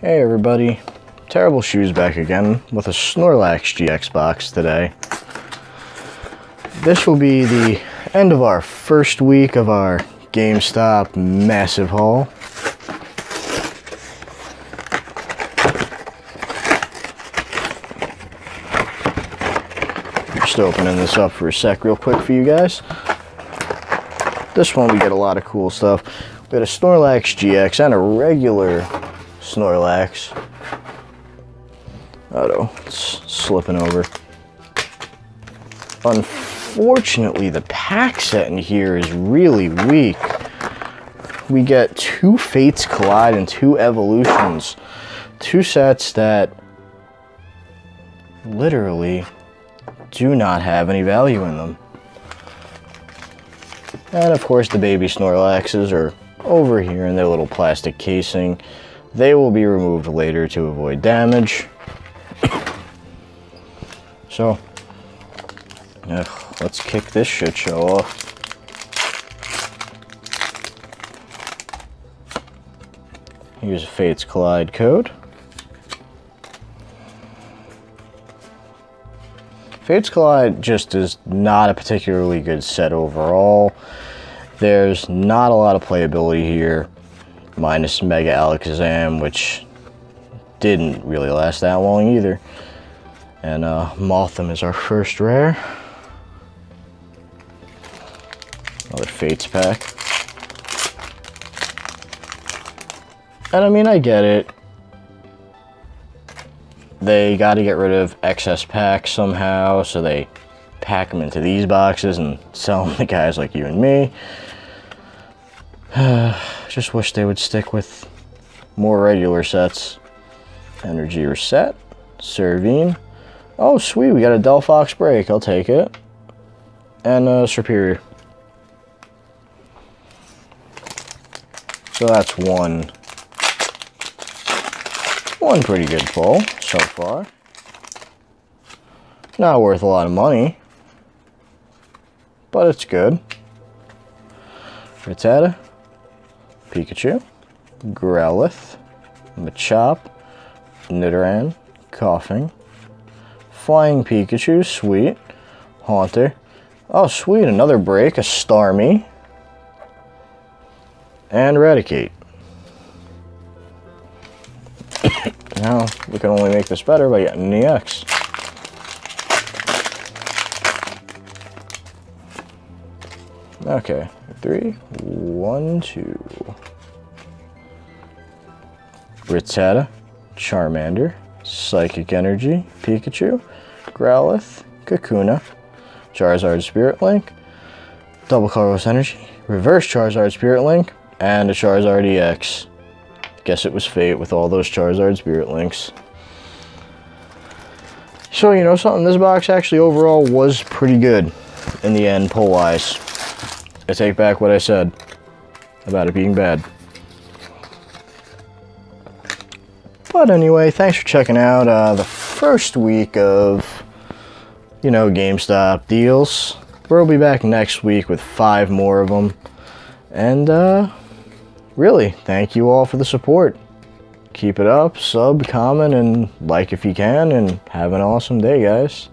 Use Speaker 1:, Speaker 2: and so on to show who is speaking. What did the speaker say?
Speaker 1: Hey everybody, Terrible Shoes back again with a Snorlax GX box today. This will be the end of our first week of our GameStop massive haul. Just opening this up for a sec real quick for you guys. This one we get a lot of cool stuff. We got a Snorlax GX and a regular Snorlax. Oh, it's slipping over. Unfortunately, the pack set in here is really weak. We get two Fates Collide and two Evolutions. Two sets that literally do not have any value in them. And of course the baby Snorlaxes are over here in their little plastic casing. They will be removed later to avoid damage. so, ugh, let's kick this shit show off. Here's a Fates Collide code. Fates Collide just is not a particularly good set overall. There's not a lot of playability here, minus Mega Alakazam, which didn't really last that long either. And uh, Mothim is our first rare. Another Fates pack. And I mean, I get it they got to get rid of excess packs somehow, so they pack them into these boxes and sell them to guys like you and me. Just wish they would stick with more regular sets. Energy Reset, Servine. Oh, sweet, we got a Delphox Break. I'll take it. And uh, a Serperior. So that's one one pretty good pull so far. Not worth a lot of money, but it's good. Rattata, Pikachu, Growlithe, Machop, Nidoran, Koffing, Flying Pikachu, sweet, Haunter, oh sweet, another break, a Starmie, and Eradicate. Now, we can only make this better by getting the EX. Okay, three, one, two. Rattata, Charmander, Psychic Energy, Pikachu, Growlithe, Kakuna, Charizard Spirit Link, Double Colorless Energy, Reverse Charizard Spirit Link, and a Charizard EX. Guess it was fate with all those Charizard Spirit Links. So, you know something? This box actually overall was pretty good in the end, pull-wise. I take back what I said about it being bad. But anyway, thanks for checking out uh, the first week of, you know, GameStop deals. We'll be back next week with five more of them. And, uh, really, thank you all for the support. Keep it up, sub, comment, and like if you can, and have an awesome day, guys.